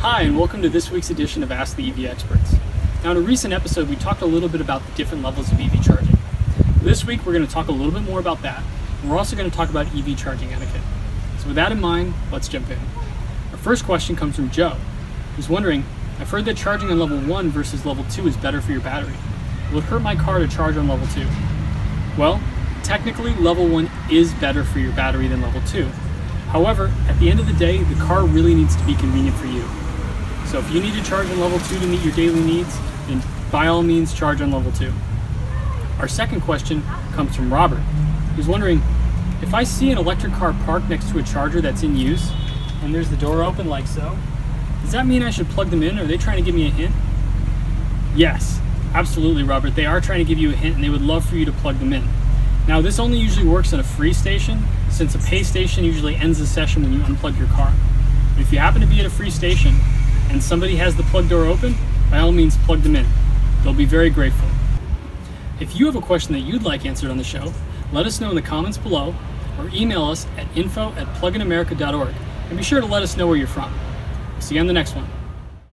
Hi, and welcome to this week's edition of Ask the EV Experts. Now, in a recent episode, we talked a little bit about the different levels of EV charging. This week, we're going to talk a little bit more about that, and we're also going to talk about EV charging etiquette. So, with that in mind, let's jump in. Our first question comes from Joe, who's wondering I've heard that charging on level 1 versus level 2 is better for your battery. Will it hurt my car to charge on level 2? Well, technically, level 1 is better for your battery than level 2. However, at the end of the day, the car really needs to be convenient for you. So if you need to charge on level 2 to meet your daily needs, then by all means charge on level 2. Our second question comes from Robert, who's wondering, if I see an electric car parked next to a charger that's in use, and there's the door open like so, does that mean I should plug them in? Are they trying to give me a hint? Yes, absolutely, Robert. They are trying to give you a hint and they would love for you to plug them in. Now, this only usually works at a free station, since a pay station usually ends the session when you unplug your car. If you happen to be at a free station and somebody has the plug door open, by all means plug them in. They'll be very grateful. If you have a question that you'd like answered on the show, let us know in the comments below or email us at info at pluginamerica.org and be sure to let us know where you're from. See you on the next one.